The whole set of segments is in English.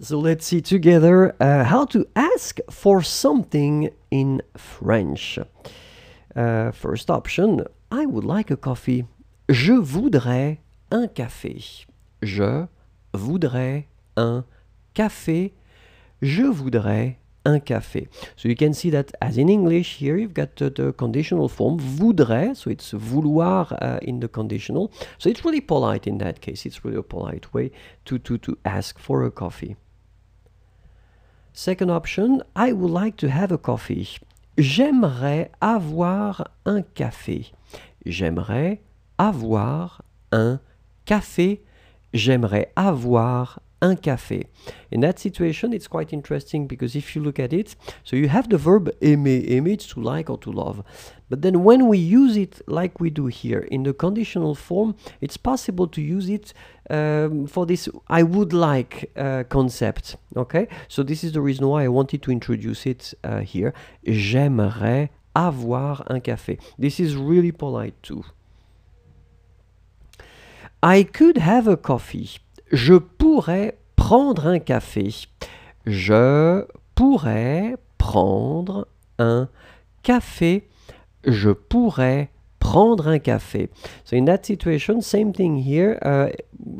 So let's see together uh, how to ask for something in French. Uh, first option, I would like a coffee. Je voudrais un café. Je voudrais un café. Je voudrais un café. So you can see that as in English here you've got the, the conditional form voudrais, so it's vouloir uh, in the conditional. So it's really polite in that case. It's really a polite way to, to, to ask for a coffee. Second option, I would like to have a coffee. J'aimerais avoir un café. J'aimerais avoir un café. J'aimerais avoir un café. In that situation, it's quite interesting because if you look at it, so you have the verb aimer, aimer it's to like or to love. But then when we use it like we do here in the conditional form, it's possible to use it um, for this I would like uh, concept. Okay, so this is the reason why I wanted to introduce it uh, here. J'aimerais avoir un café. This is really polite too. I could have a coffee. Je pourrais prendre un café. Je pourrais prendre un café. Je pourrais prendre un café. So in that situation, same thing here. Uh,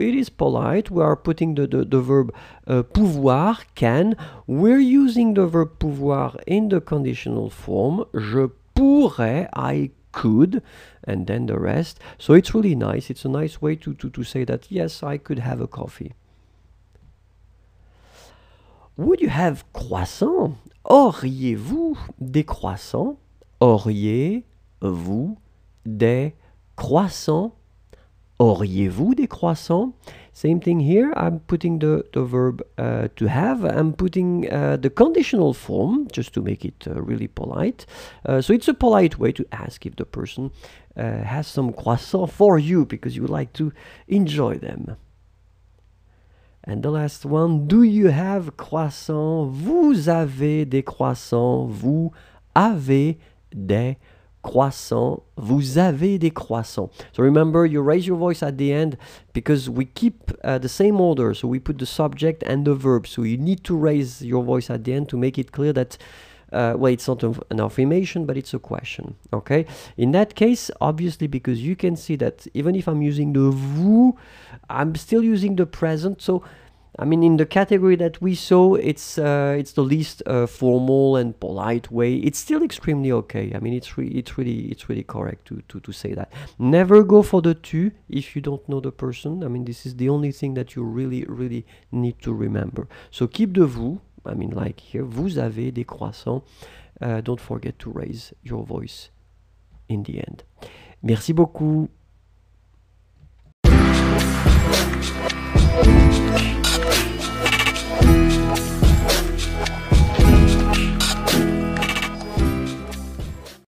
it is polite. We are putting the, the, verb uh, pouvoir, can. We're using the verb pouvoir in the conditional form. Je pourrais, I could, and then the rest. So it's really nice. It's a nice way to, to, to say that, yes, I could have a coffee. Would you have croissant? Auriez-vous des croissants? Auriez-vous des croissants? Auriez-vous des croissants? Same thing here. I'm putting the, the verb uh, to have. I'm putting uh, the conditional form just to make it uh, really polite. Uh, so it's a polite way to ask if the person uh, has some croissant for you because you would like to enjoy them. And the last one, do you have croissant? Vous avez des croissants. Vous avez des croissants. Vous avez des croissants. So remember, you raise your voice at the end because we keep uh, the same order. So we put the subject and the verb. So you need to raise your voice at the end to make it clear that. Uh, well, it's not an affirmation, but it's a question. Okay. In that case, obviously, because you can see that even if I'm using the vous, I'm still using the present. So I mean, in the category that we saw, it's uh, it's the least uh, formal and polite way. It's still extremely okay. I mean, it's re- it's really it's really correct to, to to say that. Never go for the tu if you don't know the person. I mean, this is the only thing that you really really need to remember. So keep the vous. I mean, like here, vous avez des croissants. Uh, don't forget to raise your voice in the end. Merci beaucoup.